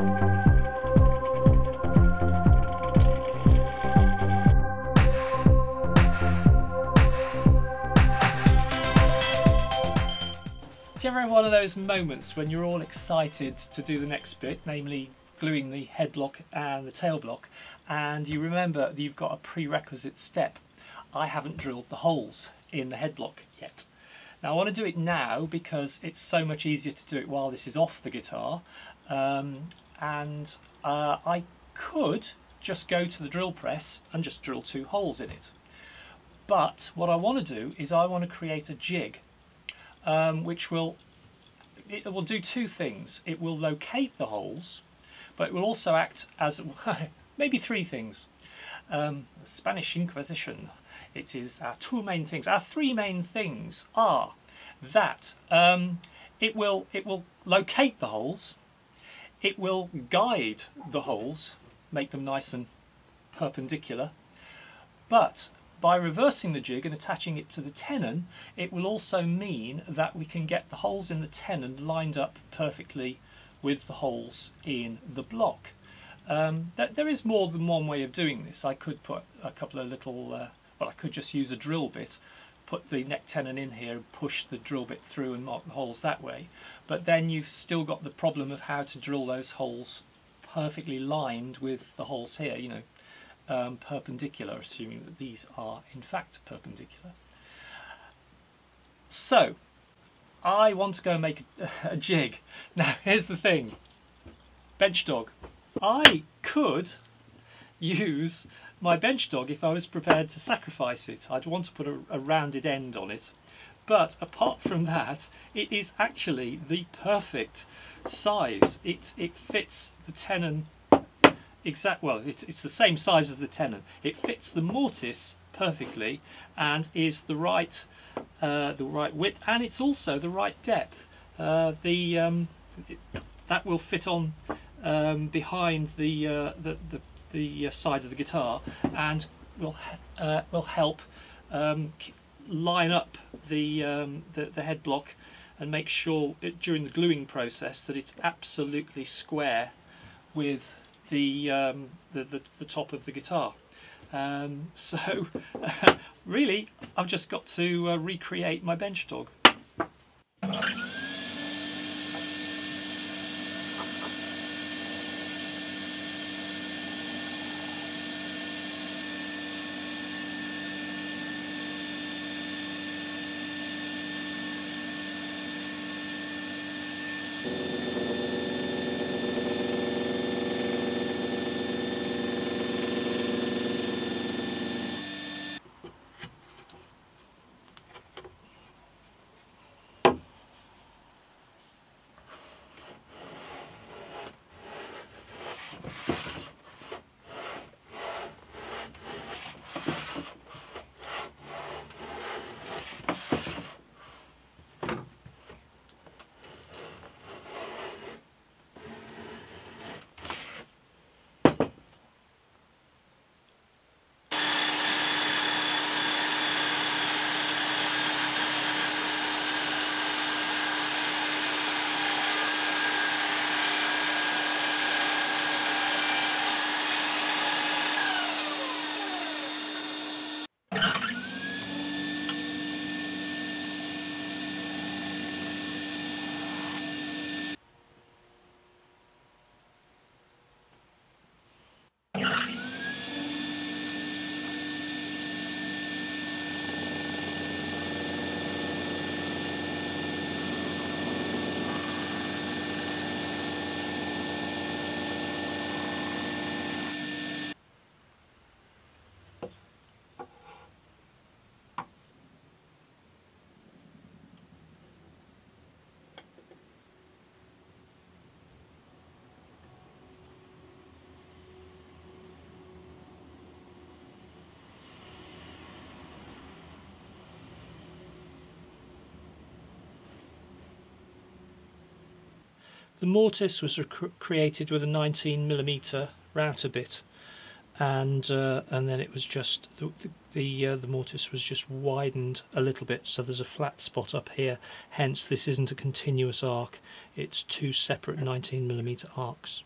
Do you ever have one of those moments when you're all excited to do the next bit, namely gluing the head block and the tail block, and you remember that you've got a prerequisite step? I haven't drilled the holes in the head block yet. Now I want to do it now because it's so much easier to do it while this is off the guitar, um, and uh, I could just go to the drill press and just drill two holes in it. But what I want to do is I want to create a jig um, which will it will do two things. It will locate the holes, but it will also act as maybe three things. Um, Spanish Inquisition. It is our two main things. Our three main things are that um, it will it will locate the holes, it will guide the holes, make them nice and perpendicular, but by reversing the jig and attaching it to the tenon, it will also mean that we can get the holes in the tenon lined up perfectly with the holes in the block. Um, there is more than one way of doing this. I could put a couple of little, uh, well I could just use a drill bit, put the neck tenon in here and push the drill bit through and mark the holes that way. But then you've still got the problem of how to drill those holes perfectly lined with the holes here, you know, um, perpendicular, assuming that these are in fact perpendicular. So, I want to go and make a, a jig. Now, here's the thing. Bench dog. I could use my bench dog if I was prepared to sacrifice it. I'd want to put a, a rounded end on it. But apart from that, it is actually the perfect size. It, it fits the tenon exact well it's, it's the same size as the tenon it fits the mortise perfectly and is the right uh, the right width and it's also the right depth uh, the um, it, that will fit on um, behind the, uh, the the, the uh, side of the guitar and will uh, will help um, line up the, um, the the head block and make sure it, during the gluing process that it's absolutely square with the, um, the, the, the, top of the guitar. Um, so really I've just got to uh, recreate my bench dog. The mortise was created with a 19mm router bit and uh, and then it was just the the, uh, the mortise was just widened a little bit so there's a flat spot up here. Hence this isn't a continuous arc. It's two separate 19 millimeter arcs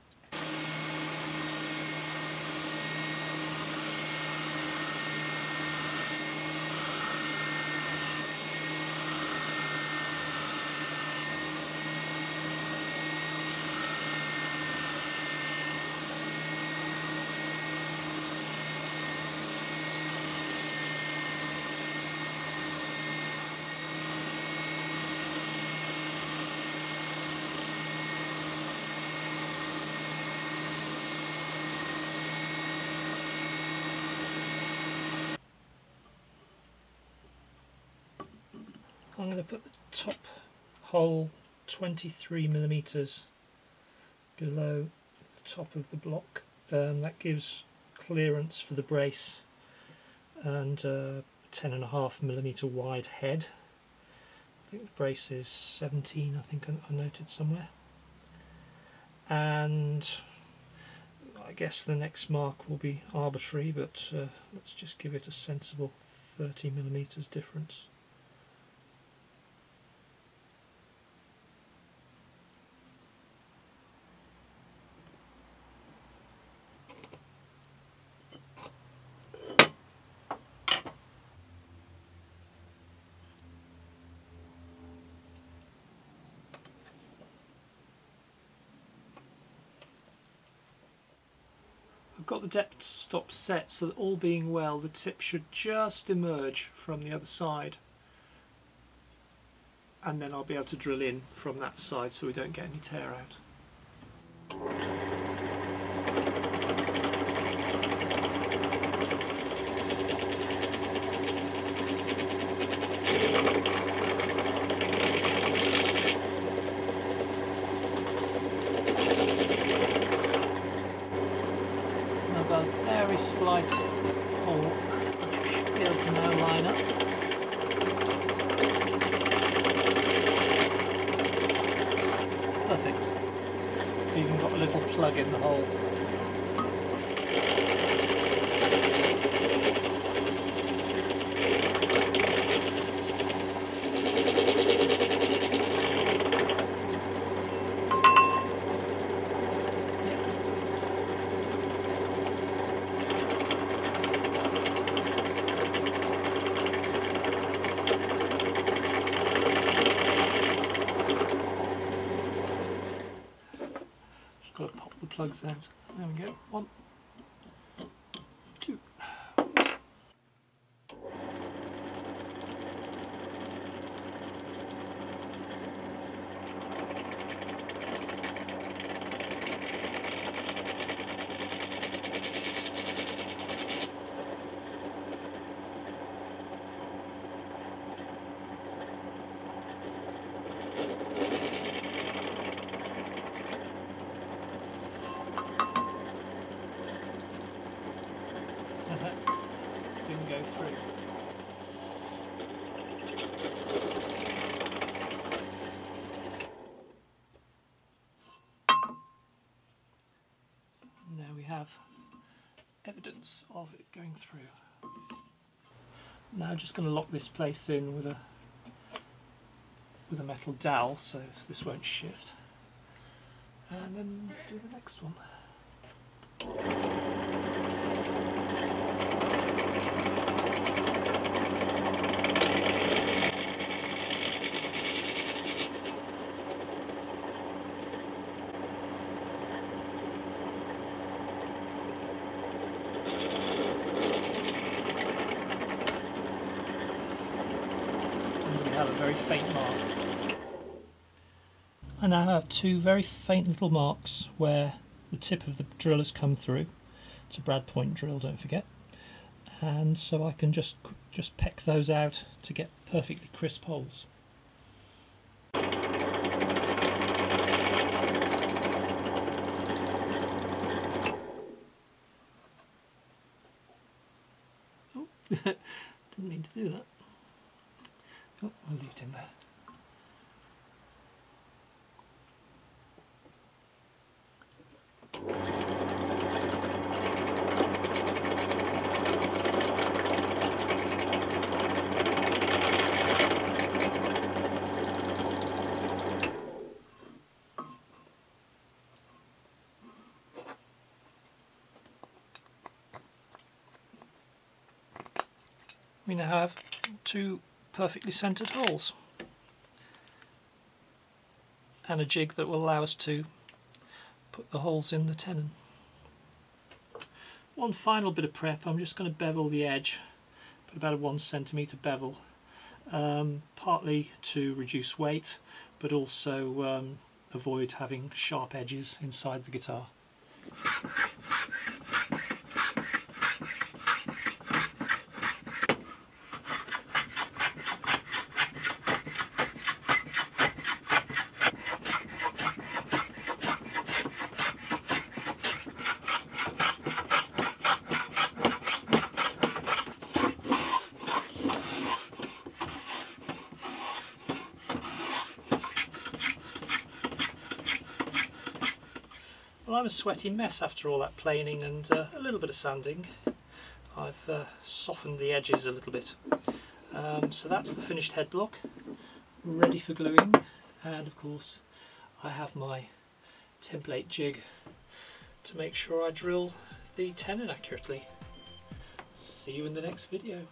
I'm going to put the top hole 23 millimeters below the top of the block. Um, that gives clearance for the brace and uh, 10 and a half millimeter wide head. I think the brace is 17 I think I noted somewhere. And I guess the next mark will be arbitrary but uh, let's just give it a sensible 30 millimeters difference. I've got the depth stop set so that all being well the tip should just emerge from the other side and then I'll be able to drill in from that side so we don't get any tear out. very slight hole be able to now line up. Perfect. Even got a little plug in the hole. There we go. One, two. didn't go through. Now we have evidence of it going through. Now just going to lock this place in with a with a metal dowel so this won't shift and then do the next one. Have a very faint mark. I now have two very faint little marks where the tip of the drill has come through. It's a brad point drill, don't forget. And so I can just just peck those out to get perfectly crisp holes. Oh, didn't mean to do that. Oh, I'll leave it in there. We now have two perfectly centered holes and a jig that will allow us to put the holes in the tenon. One final bit of prep, I'm just going to bevel the edge, put about a one centimetre bevel, um, partly to reduce weight but also um, avoid having sharp edges inside the guitar. Well, I'm a sweaty mess after all that planing and uh, a little bit of sanding. I've uh, softened the edges a little bit. Um, so that's the finished head block, ready for gluing. And of course, I have my template jig to make sure I drill the tenon accurately. See you in the next video.